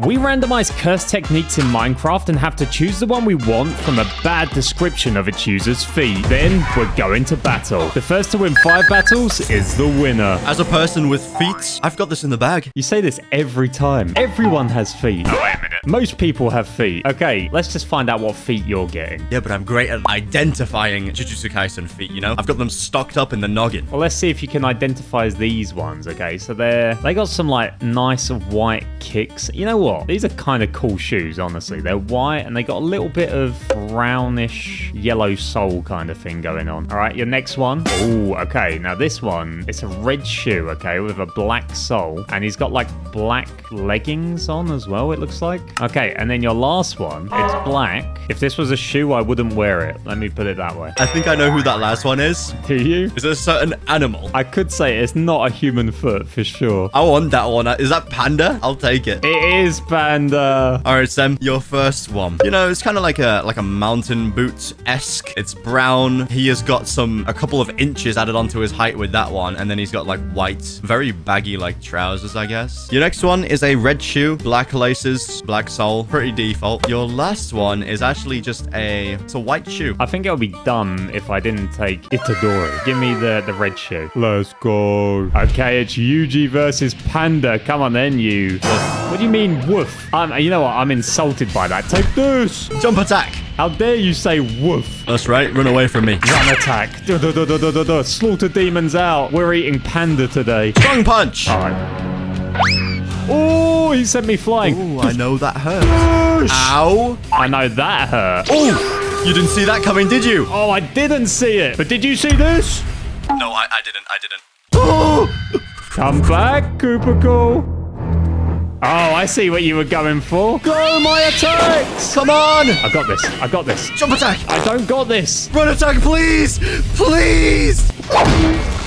We randomize curse techniques in Minecraft and have to choose the one we want from a bad description of its user's feat. Then we're going to battle. The first to win five battles is the winner. As a person with feet, I've got this in the bag. You say this every time. Everyone has feet. Oh, wait a minute. Most people have feet. Okay, let's just find out what feet you're getting. Yeah, but I'm great at identifying Jujutsu Kaisen feet, you know? I've got them stocked up in the noggin. Well, let's see if you can identify these ones, okay? So they're, they got some like nice white kicks. You know what? These are kind of cool shoes, honestly. They're white and they got a little bit of brownish yellow sole kind of thing going on. All right, your next one. Oh, okay. Now this one, it's a red shoe, okay, with a black sole. And he's got like black leggings on as well, it looks like. Okay, and then your last one, it's black. If this was a shoe, I wouldn't wear it. Let me put it that way. I think I know who that last one is. Do you? Is it a certain animal? I could say it's not a human foot for sure. I want that one. Is that panda? I'll take it. It is panda. All right, Sam, your first one. You know, it's kind of like a like a mountain boot esque. It's brown. He has got some a couple of inches added onto his height with that one, and then he's got like white, very baggy like trousers, I guess. Your next one is a red shoe, black laces, black sole, pretty default. Your last one is actually just a it's a white shoe. I think it would be dumb if I didn't take Itadori. Give me the, the red shoe. Let's go. Okay, it's Yuji versus Panda. Come on then, you. What do you mean, woof? I'm, you know what? I'm insulted by that. Take this. Jump attack. How dare you say woof? That's right. Run away from me. Run attack. Duh, duh, duh. Slaughter demons out. We're eating panda today. Strong punch. All right. Oh, he sent me flying. Ooh, I know that hurts. Ow. I know that hurt. Oh, you didn't see that coming, did you? Oh, I didn't see it. But did you see this? No, I, I didn't. I didn't. Oh! Come back, Cooperco. Oh, I see what you were going for. Go, my attacks! Come on! I got this. I got this. Jump attack! I don't got this. Run attack, please! Please! Oh,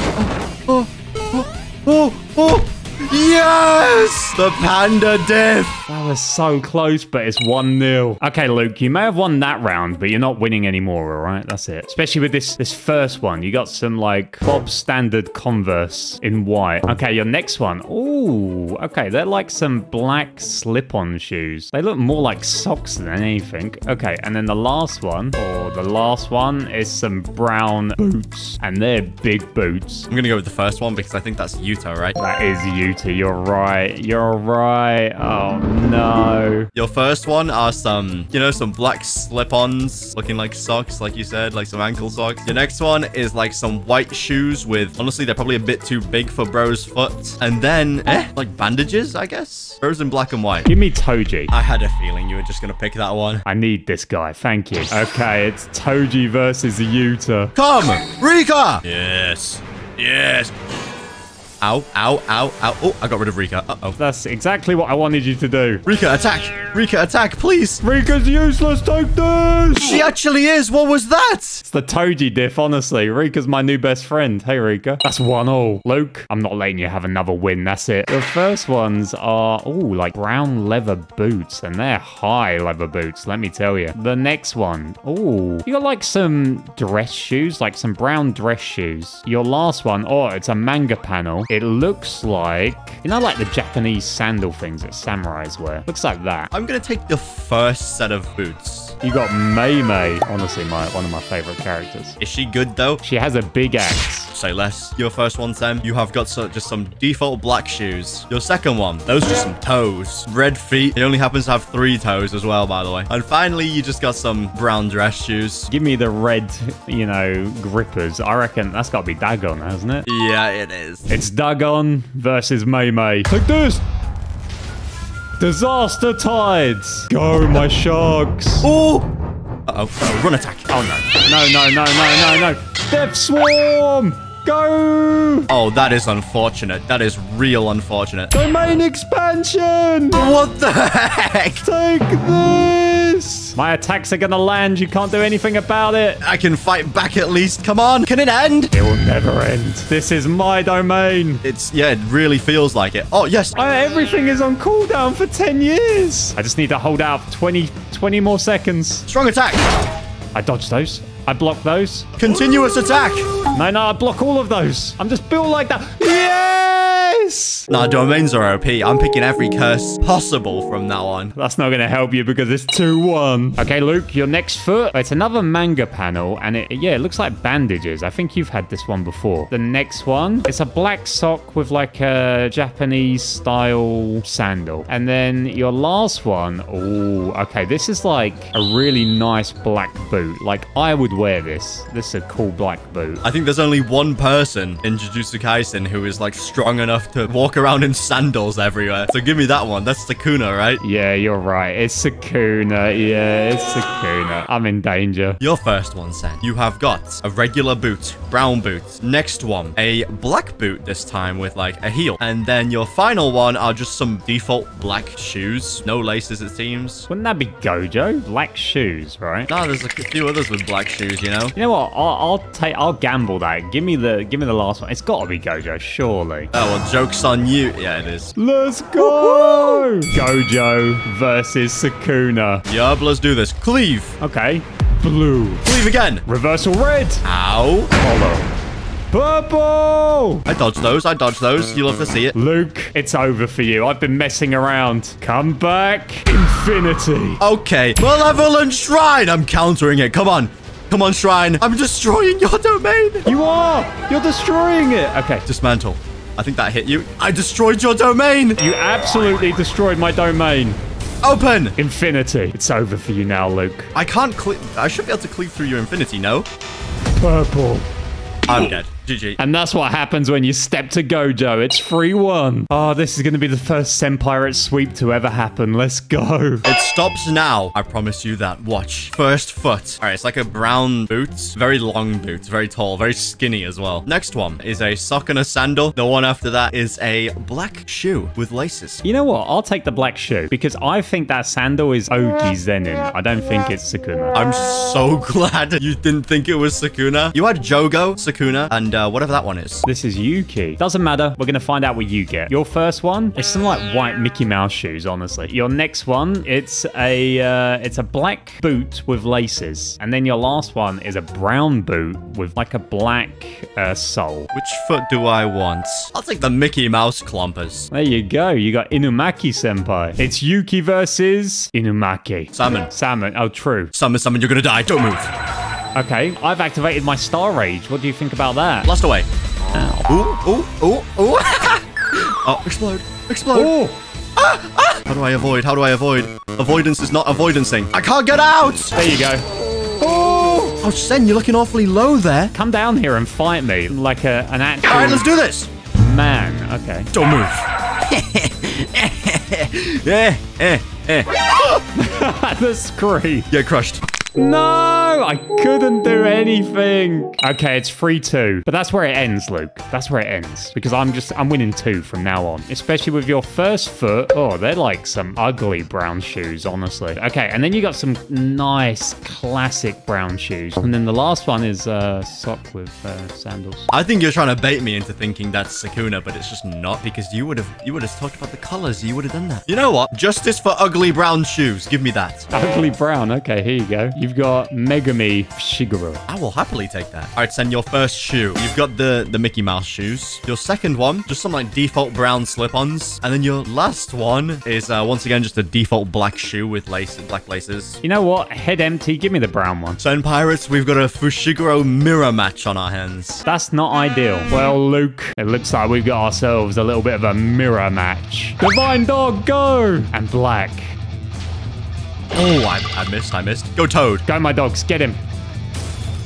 oh, oh, oh! oh, oh. Yes! The panda diff! That was so close, but it's 1-0. Okay, Luke, you may have won that round, but you're not winning anymore, all right? That's it. Especially with this this first one. You got some, like, Bob Standard Converse in white. Okay, your next one. Ooh, okay. They're like some black slip-on shoes. They look more like socks than anything. Okay, and then the last one, or the last one, is some brown boots. And they're big boots. I'm gonna go with the first one because I think that's Yuta, right? That is Yuta. You're right. You're right. Oh, no. Your first one are some, you know, some black slip-ons looking like socks, like you said, like some ankle socks. Your next one is like some white shoes with, honestly, they're probably a bit too big for bro's foot. And then, eh, like bandages, I guess? Bro's in black and white. Give me Toji. I had a feeling you were just gonna pick that one. I need this guy. Thank you. Okay, it's Toji versus Yuta. Come, Rika! Yes, yes. Ow, ow, ow, ow. Oh, I got rid of Rika. Uh-oh. That's exactly what I wanted you to do. Rika, attack! Rika, attack, please! Rika's useless. Take this. She actually is! What was that? It's the Toji diff, honestly. Rika's my new best friend. Hey, Rika. That's one all. Luke, I'm not letting you have another win. That's it. The first ones are, oh, like brown leather boots, and they're high leather boots, let me tell you. The next one, oh, you got like some dress shoes, like some brown dress shoes. Your last one, oh, it's a manga panel. It looks like, you know, like the Japanese sandal things that samurais wear. Looks like that. I'm gonna take the first set of boots. You got Mei Mei, honestly, my one of my favorite characters. Is she good though? She has a big axe. Say less. Your first one, Sam, you have got so, just some default black shoes. Your second one, those are just some toes. Red feet. It only happens to have three toes as well, by the way. And finally, you just got some brown dress shoes. Give me the red, you know, grippers. I reckon that's got to be Dagon, hasn't it? Yeah, it is. It's Dagon versus Mei Mei. Take this! Disaster Tides! Go, my sharks! Oh! Uh-oh. Uh-oh. Run attack. Oh, no. No, no, no, no, no, no. Death Swarm! Go! Oh, that is unfortunate. That is real unfortunate. Domain expansion! What the heck? Take this! My attacks are gonna land. You can't do anything about it. I can fight back at least. Come on. Can it end? It will never end. This is my domain. It's, yeah, it really feels like it. Oh, yes. I, everything is on cooldown for 10 years. I just need to hold out 20, 20 more seconds. Strong attack. I dodged those. I blocked those. Continuous attack. No, no, I block all of those. I'm just built like that. Yes! Yes! Nah, domains are OP. I'm picking every curse possible from now on. That's not going to help you because it's 2-1. Okay, Luke, your next foot. It's another manga panel, and it yeah, it looks like bandages. I think you've had this one before. The next one, it's a black sock with like a Japanese style sandal. And then your last one, oh, okay, this is like a really nice black boot. Like, I would wear this. This is a cool black boot. I think there's only one person in Jujutsu Kaisen who is like strong enough to walk around in sandals everywhere. So give me that one. That's Sukuna, right? Yeah, you're right. It's Sukuna. Yeah, it's Sukuna. I'm in danger. Your first one, Sen. You have got a regular boot, brown boot. Next one, a black boot this time with like a heel. And then your final one are just some default black shoes. No laces, it seems. Wouldn't that be Gojo? Black shoes, right? No, there's a few others with black shoes, you know? You know what? I'll, I'll take. I'll gamble that. Give me the. Give me the last one. It's got to be Gojo, surely. Oh, well, joke's on you. Yeah, it is. Let's go! Gojo versus Sukuna. Yup, let's do this. Cleave. Okay. Blue. Cleave again. Reversal red. Ow. Hollow. Purple! I dodged those. I dodged those. You'll have to see it. Luke, it's over for you. I've been messing around. Come back. Infinity. Okay. Malevolent Shrine. I'm countering it. Come on. Come on, Shrine. I'm destroying your domain. You are! You're destroying it! Okay. Dismantle. I think that hit you. I destroyed your domain. You absolutely destroyed my domain. Open. Infinity. It's over for you now, Luke. I can't cleave. I should be able to cleave through your infinity, no? Purple. I'm dead. GG. And that's what happens when you step to Gojo. It's 3-1. Oh, ah, this is going to be the first Senpirate sweep to ever happen. Let's go. It stops now. I promise you that. Watch. First foot. All right, it's like a brown boot. Very long boot. Very tall. Very skinny as well. Next one is a sock and a sandal. The one after that is a black shoe with laces. You know what? I'll take the black shoe because I think that sandal is Ogi Zenin. I don't think it's Sukuna. I'm so glad you didn't think it was Sukuna. You had Jogo, Sukuna, and uh, whatever that one is. This is Yuki. Doesn't matter. We're going to find out what you get. Your first one is some like white Mickey Mouse shoes, honestly. Your next one, it's a uh, it's a black boot with laces. And then your last one is a brown boot with like a black uh, sole. Which foot do I want? I'll take the Mickey Mouse clompers. There you go. You got Inumaki Senpai. It's Yuki versus Inumaki. Salmon. Salmon. Oh, true. Salmon, salmon, you're gonna die. Don't move. Okay, I've activated my Star Rage. What do you think about that? Blast away. Ooh, ooh, ooh, ooh. oh, explode. Explode. Oh, How do I avoid? How do I avoid? Avoidance is not avoidancing. I can't get out! there you go. Oh, Oh, Sen, you're looking awfully low there. come down here and fight me like a, an actual All right, let's do this. man. Okay. Don't move. eh, eh, eh. the screen. Get crushed. No, I couldn't do anything. Okay, it's 3-2. But that's where it ends, Luke. That's where it ends. Because I'm just, I'm winning two from now on. Especially with your first foot. Oh, they're like some ugly brown shoes, honestly. Okay, and then you got some nice, classic brown shoes. And then the last one is uh, sock with uh, sandals. I think you're trying to bait me into thinking that's Sukuna, but it's just not because you would have you would have talked about the colors. You would have done that. You know what? Justice for ugly brown shoes. Give me that. Ugly brown. Okay, here you go. You've got Megumi Fushiguro. I will happily take that. All right, Sen your first shoe. You've got the, the Mickey Mouse shoes. Your second one, just some like default brown slip-ons. And then your last one is uh, once again just a default black shoe with lace, black laces. You know what? Head empty. Give me the brown one. So Sen Pirates, we've got a Fushiguro mirror match on our hands. That's not ideal. Well, Luke, it looks like we've got ourselves a little bit of a mirror match. Divine Dog, go! And Black. Oh, I, I missed, I missed. Go Toad. Go, my dogs. Get him.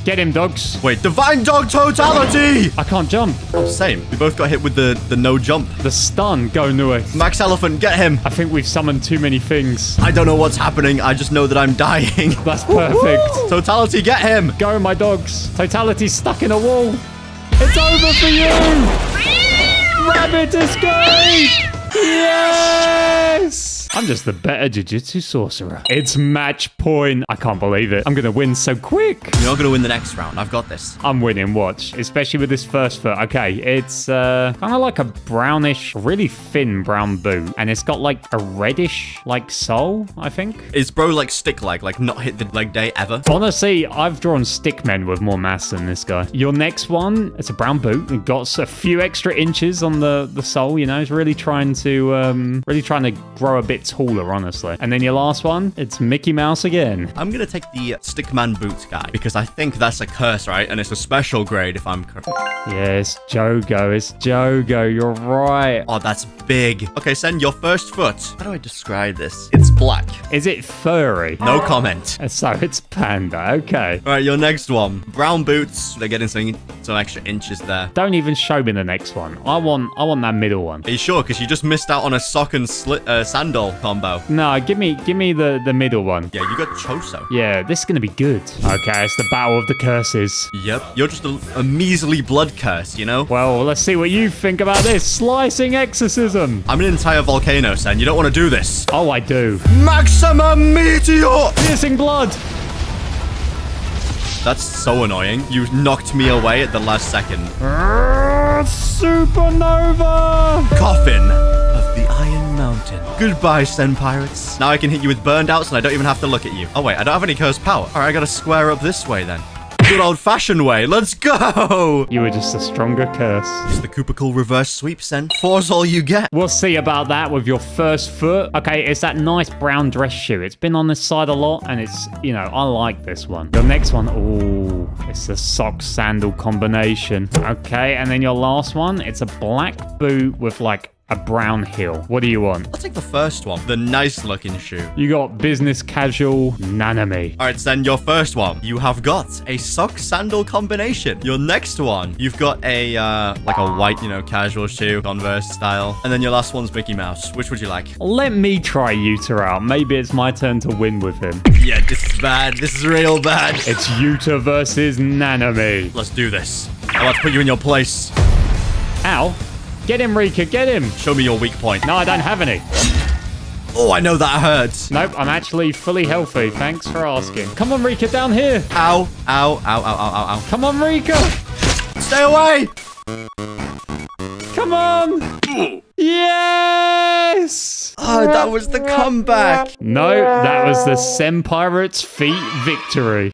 Get him, dogs. Wait, Divine Dog Totality! I can't jump. Oh, same. We both got hit with the, the no jump. The stun, go, Nue. Max Elephant, get him. I think we've summoned too many things. I don't know what's happening. I just know that I'm dying. That's perfect. Totality, get him. Go, my dogs. Totality's stuck in a wall. It's over for you! Rabbit escape! Yes! I'm just the better Jujutsu sorcerer. It's match point. I can't believe it. I'm going to win so quick. You're not gonna win the next round. I've got this. I'm winning, watch. Especially with this first foot. Okay, it's uh, kind of like a brownish, really thin brown boot. And it's got like a reddish, like sole, I think. Is bro like stick leg, like not hit the leg day ever? Honestly, I've drawn stickmen with more mass than this guy. Your next one, it's a brown boot. It got a few extra inches on the, the sole, you know. It's really trying to um really trying to grow a bit taller, honestly. And then your last one, it's Mickey Mouse again. I'm gonna take the Stickman Boots guy because I think that's a curse, right? And it's a special grade if I'm correct. Yes, Jogo. It's Jogo. You're right. Oh, that's big. Okay, Sen your first foot. How do I describe this? It's black. Is it furry? No comment. So it's panda. Okay. All right, your next one. Brown boots. They're getting some, some extra inches there. Don't even show me the next one. I want I want that middle one. Are you sure? Because you just missed out on a sock and slit, uh, sandal combo. No, give me give me the the middle one. Yeah, you got Choso. Yeah, this is gonna be good. Okay, it's the battle of the curses. Yep. You're just a, a measly blood curse, you know? Well, let's see what you think about this slicing exorcism. I'm an entire volcano, Sen. You don't want to do this. Oh, I do. Maximum Meteor! Piercing blood. That's so annoying. You knocked me away at the last second. Supernova. Coffin of the Iron Mountain. Goodbye, Sen Pirates. Now I can hit you with burned outs and I don't even have to look at you. Oh, wait, I don't have any cursed power. All right, I gotta square up this way then. Good old-fashioned way. Let's go! You were just a stronger curse. It's the Koopekool reverse sweep, Sen. Four's all you get. We'll see about that with your first foot. Okay, it's that nice brown dress shoe. It's been on this side a lot, and it's, you know, I like this one. Your next one, oh, it's the sock sandal combination. Okay, and then your last one, it's a black boot with like a brown heel. What do you want? I'll take the first one. The nice-looking shoe. You got business casual Nanami. All right, Sen, your first one. You have got a sock sandal combination. Your next one, you've got a, uh, like a white, you know, casual shoe, Converse style. And then your last one's Mickey Mouse. Which would you like? Let me try Yuta out. Maybe it's my turn to win with him. Yeah, this is bad. This is real bad. It's Yuta versus Nanami. Let's do this. I'm about to put you in your place. Ow. Get him, Rika. Get him. Show me your weak point. No, I don't have any. Oh, I know that hurts. Nope, I'm actually fully healthy. Thanks for asking. Come on, Rika, down here. Ow, ow, ow, ow, ow, ow, Come on, Rika. Stay away! Come on. Yes. Oh, that was the comeback. No, that was the Sen Pirates feat victory.